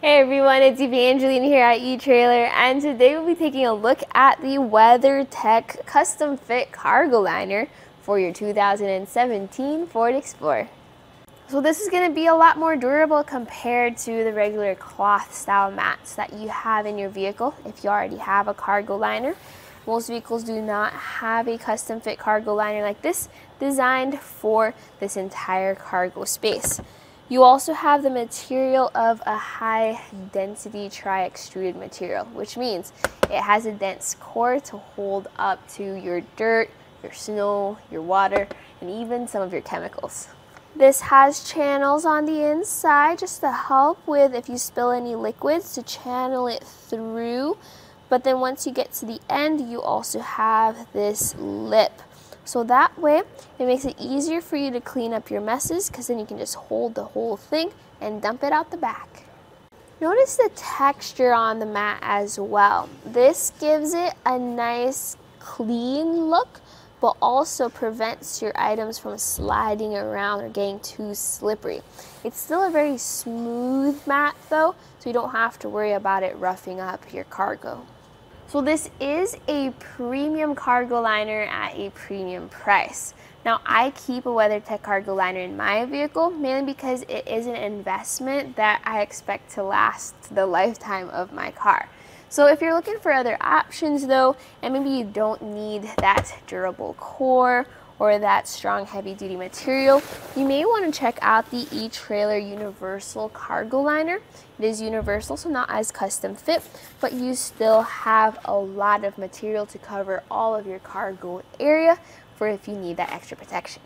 Hey everyone, it's Evangeline here at eTrailer and today we'll be taking a look at the WeatherTech Custom Fit Cargo Liner for your 2017 Ford Explorer. So this is going to be a lot more durable compared to the regular cloth style mats that you have in your vehicle if you already have a cargo liner. Most vehicles do not have a custom fit cargo liner like this designed for this entire cargo space. You also have the material of a high density tri-extruded material, which means it has a dense core to hold up to your dirt, your snow, your water, and even some of your chemicals. This has channels on the inside just to help with if you spill any liquids to channel it through. But then once you get to the end, you also have this lip so that way, it makes it easier for you to clean up your messes because then you can just hold the whole thing and dump it out the back. Notice the texture on the mat as well. This gives it a nice clean look, but also prevents your items from sliding around or getting too slippery. It's still a very smooth mat though, so you don't have to worry about it roughing up your cargo. So this is a premium cargo liner at a premium price. Now I keep a WeatherTech cargo liner in my vehicle mainly because it is an investment that I expect to last the lifetime of my car. So if you're looking for other options though, and maybe you don't need that durable core or that strong heavy duty material, you may want to check out the e-trailer Universal Cargo Liner. It is universal, so not as custom fit, but you still have a lot of material to cover all of your cargo area for if you need that extra protection.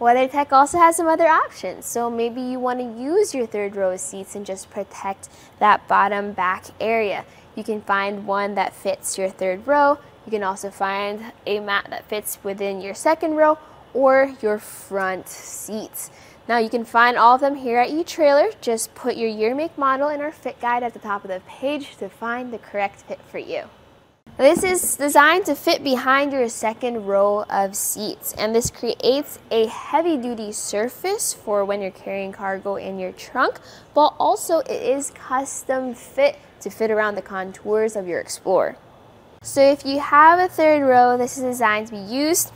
WeatherTech also has some other options. So maybe you want to use your third row seats and just protect that bottom back area. You can find one that fits your third row. You can also find a mat that fits within your second row or your front seats. Now you can find all of them here at eTrailer. Just put your year, make, model in our fit guide at the top of the page to find the correct fit for you. This is designed to fit behind your second row of seats and this creates a heavy duty surface for when you're carrying cargo in your trunk but also it is custom fit to fit around the contours of your Explorer. So if you have a third row, this is designed to be used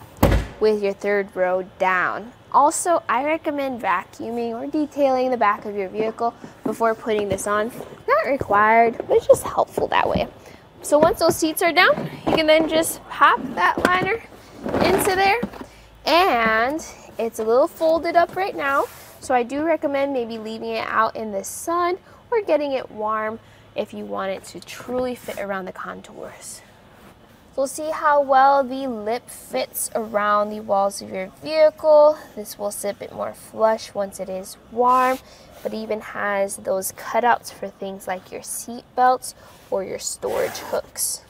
with your third row down. Also, I recommend vacuuming or detailing the back of your vehicle before putting this on. Not required, but it's just helpful that way. So once those seats are down, you can then just pop that liner into there and it's a little folded up right now. So I do recommend maybe leaving it out in the sun or getting it warm if you want it to truly fit around the contours. We'll see how well the lip fits around the walls of your vehicle. This will sit a bit more flush once it is warm, but even has those cutouts for things like your seat belts or your storage hooks.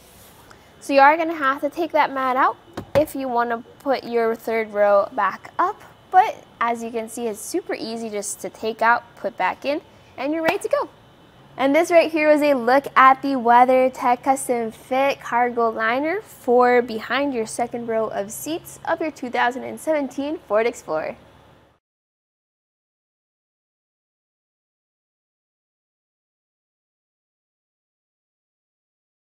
So you are going to have to take that mat out if you want to put your third row back up. But as you can see, it's super easy just to take out, put back in, and you're ready to go. And this right here was a look at the WeatherTech Custom Fit Cargo Liner for behind your second row of seats of your 2017 Ford Explorer.